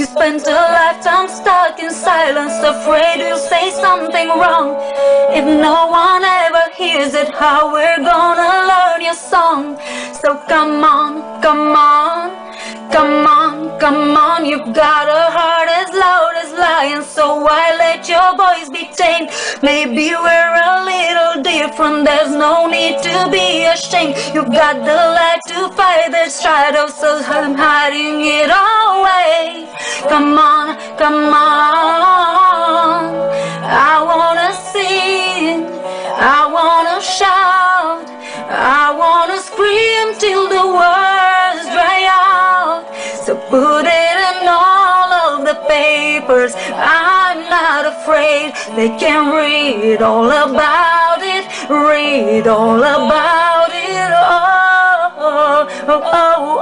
You spent a lifetime stuck in silence, afraid you'll say something wrong. If no one ever hears it, how we're gonna learn your song? So come on, come on, come on, come on. You've got a heart as loud as lions, so why let your voice be tamed? Maybe we're a little different, there's no need to be ashamed. You've got the light to fight the shadows, so I'm hiding it away. Come on, come on. I wanna sing, I wanna shout, I wanna scream till the words dry out. So put it in all of the papers. I'm not afraid, they can read all about it, read all about it. Oh, oh, oh, oh. oh.